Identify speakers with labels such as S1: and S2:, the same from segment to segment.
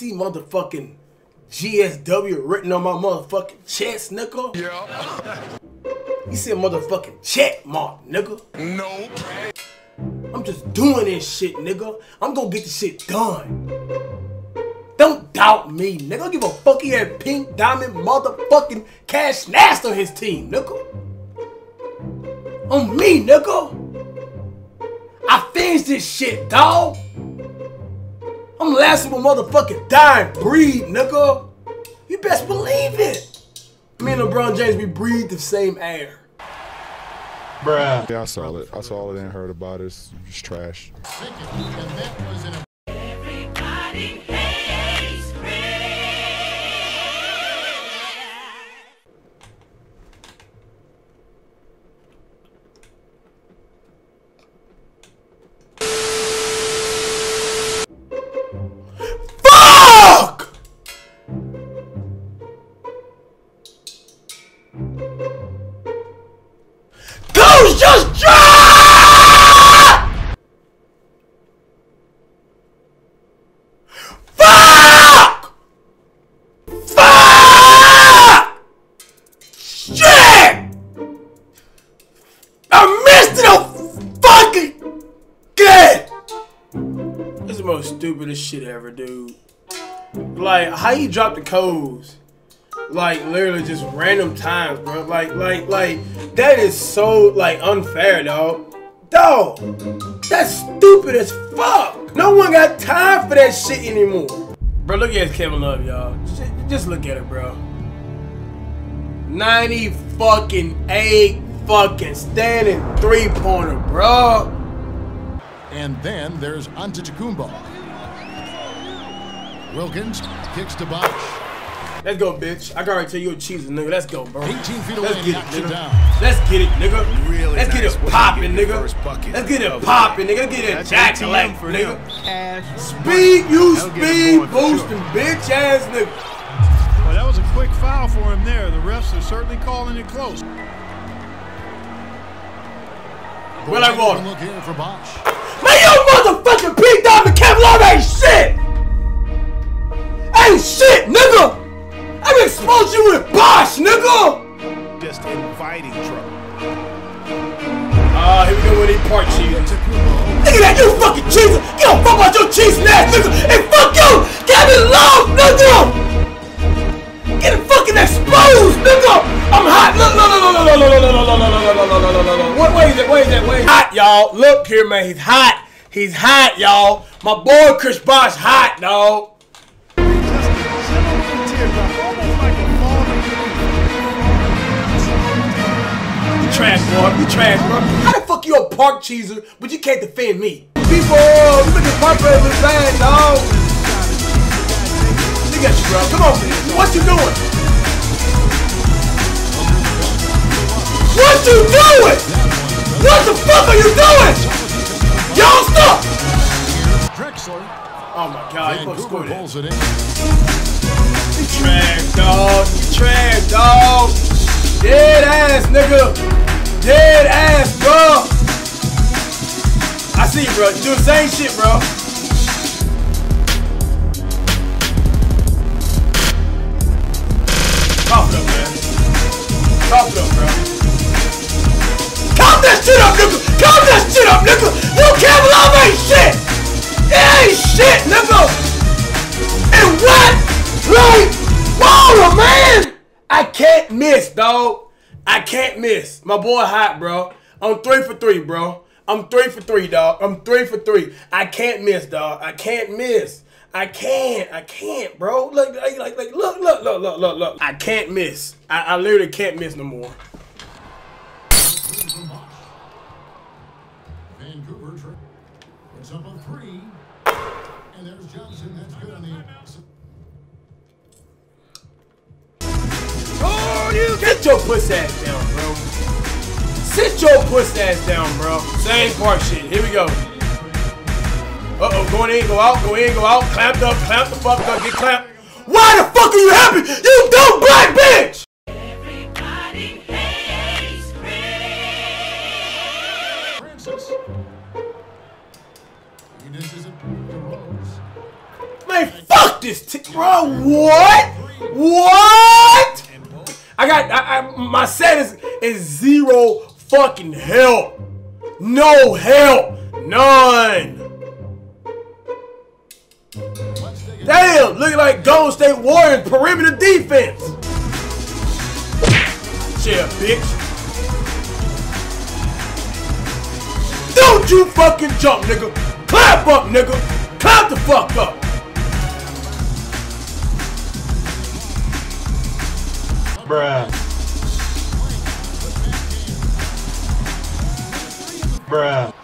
S1: see motherfucking GSW written on my motherfucking chest, nigga? Yeah. You see a motherfucking check mark, nigga?
S2: No.
S1: I'm just doing this shit, nigga. I'm gonna get the shit done. Don't doubt me, nigga. Don't give a fuck he had pink diamond motherfucking cash nast on his team, nigga. On me, nigga. I finished this shit, dog. I'm lasting with motherfucking dying breed, nigga. You best believe it. Me and LeBron James, we breathe the same air.
S3: Bruh. Yeah, I saw it. I saw it and heard about it. It's just trash.
S1: Like, how you drop the codes? Like, literally just random times, bro. Like, like, like, that is so, like, unfair, dog. Dog, that's stupid as fuck. No one got time for that shit anymore. Bro, look at Kevin Love, y'all. Just, look at it, bro. 90 fucking 8 fucking standing three pointer, bro.
S4: And then there's Antetokounmpo. Wilkins kicks to Bosh.
S1: Let's go, bitch. I can already tell you a cheese nigga. Let's go, bro.
S4: 18 feet away.
S1: Let's get it, nigga.
S4: down.
S1: Let's get it, nigga.
S2: Really
S1: Let's get it popping, nigga. Let's get it popping, nigga. Let's get it
S2: That's
S1: jack
S2: ATM
S1: nigga.
S2: them.
S1: Speed, you
S2: They'll
S1: speed
S2: going for sure.
S1: boosting, bitch ass nigga.
S5: Well, that was a quick foul for him there. The refs are certainly calling it close.
S1: Well, I
S4: Take a
S1: want.
S4: Look here for Bosh.
S1: Man, you motherfucking Pink Diamond Kevin Love ain't. Ain't look, look, look, look, look, look. What way is that? Where is that? Where is Hot, y'all. Look here, man. He's hot. He's hot, y'all. My boy Chris Bosh hot, dog. You trash, boy. You trash, bro. How the fuck you a park cheeser, but you can't defend me? People, you make the park really bad, dog. Look at you, bro. Come on, man. What you doing? What you doing? What the fuck are you doing? Y'all stop!
S4: Drexler.
S1: Oh my god, you supposed to score
S4: pulls it in.
S1: You trash, dog. You trash, dog. Dead ass, nigga. Dead ass, bro. I see you, bro. Do the same shit, bro. Cough it up, man. Cough it up, bro. Cough that shit up, nigga. Cough that shit up, nigga. You can't love ain't shit. It ain't shit, nigga. And what? Like, whoa, man! I can't miss, dog. I can't miss. My boy hot, bro. I'm three for three, bro. I'm three for three, dog. I'm three for three. I can't miss, dog. I can't miss. I can't. I can't, bro. Look, like, like, like, look, look, look, look, look, look. I can't miss. I, I literally can't miss no more. Oh, you get your puss ass down, bro. Sit your puss ass down, bro. Same part shit. Here we go. Uh oh, going in, go out, go in, go out. Clamped up, clamped the fuck up, get clamped. Why the fuck are you happy? You dumb black bitch!
S4: Francis. He dishes it to Rose.
S1: Man, fuck Fuck this, t- bro. What? What? I got I, I, my set is is zero fucking help. No help. None. Damn, looking like Golden State Warriors perimeter defense. Yeah, bitch. Don't you fucking jump, nigga. Clap up, nigga. Clap the fuck up.
S5: Bruh. Bruh.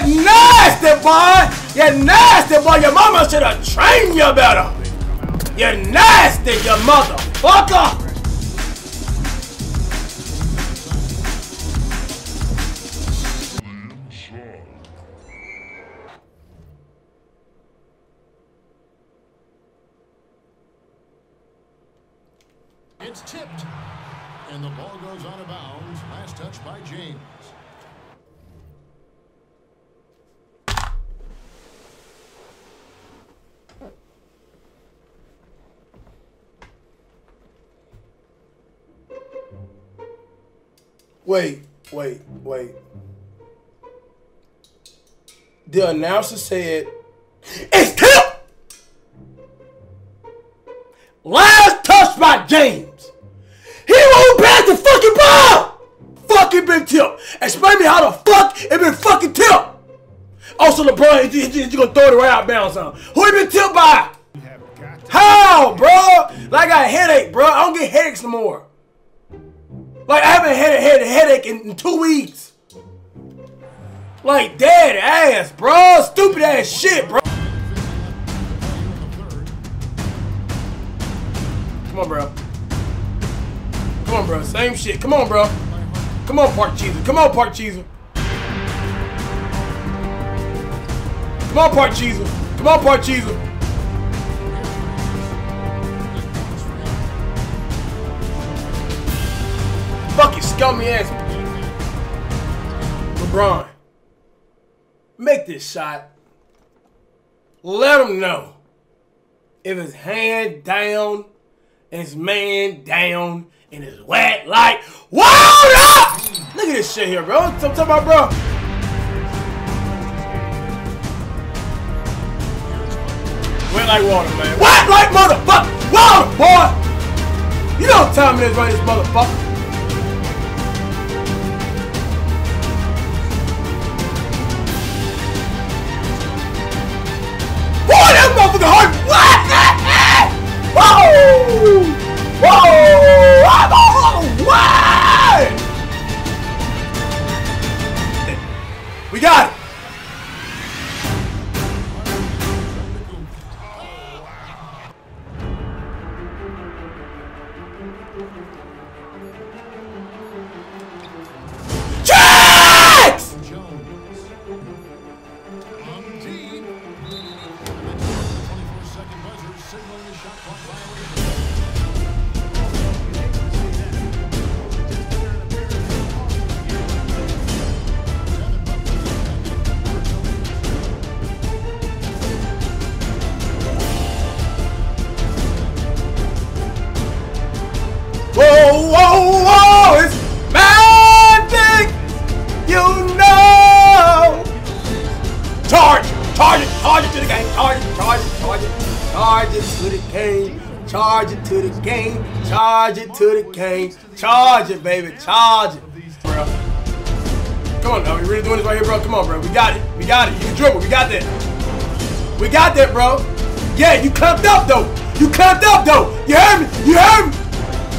S1: Nasty! You nasty, boy! You're nasty, boy! Your mama should have trained you better! You're nasty, you motherfucker!
S4: It's tipped. And the ball goes out of bounds. Last touch by James.
S1: Wait, wait, wait. The announcer said, It's tip! Last touch by James. He won't pass the fucking ball! Fucking been tipped. Explain me how the fuck it been fucking tipped. Also, LeBron, he, he, he gonna throw it right out of bounds on. Who he been tipped by? How, bro? Like I got a headache, bro. I don't get headaches no more. Like I haven't had a head headache in, in two weeks. Like dead ass, bro. Stupid ass shit, bro. Come on, bro. Come on, bro. Same shit. Come on, bro. Come on, Park Cheeser. Come on, Park Cheeser. Come on, Park Cheeser. Come on, Park Cheeser. Scummy ass. LeBron. Make this shot. Let him know. If it's hand down, it's man down, and it's wet like, up! Look at this shit here, bro. I'm talking about, bro. Wet like water, man. Wet like motherfucker! Water, boy! You know what time it is right this motherfucker. Charge it! To the game! Charge it! Charge it! Charge it! Charge it to the game! Charge it to the game! Charge it to the game! Charge it, baby! Charge it! Bro. Come on now, we really doing this right here, bro. Come on, bro. We got it. We got it. You can dribble. We got that. We got that, bro. Yeah, you clamped up though. You clamped up though. You heard me? You heard me?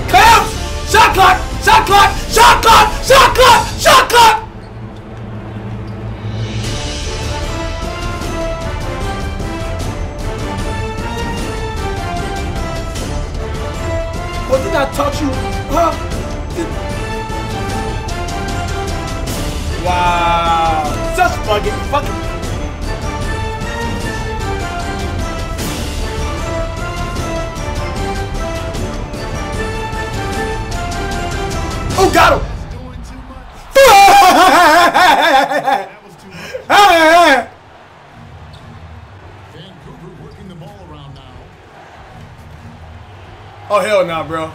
S1: Clamps! Shot clock! Shot clock! Shot clock! Shot clock! Shot clock!
S4: Around now.
S1: oh, hell nah, bro.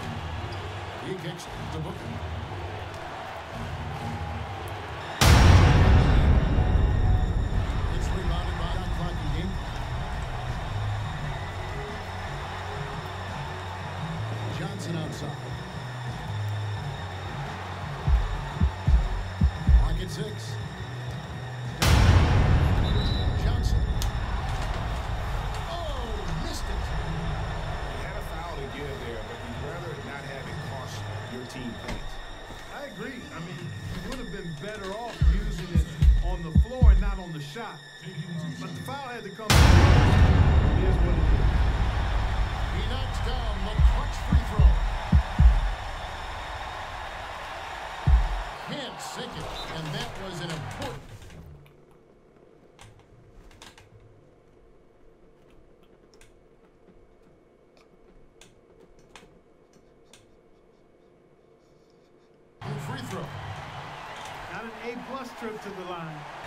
S2: Give there, but you'd rather not have it cost your team points.
S5: I agree. I mean, you would have been better off using it on the floor and not on the shot. But the foul had to come. It is what it is.
S4: He knocks down the clutch free throw. Can't sink it, and that was an important. Free throw.
S5: Not an Trip to the line.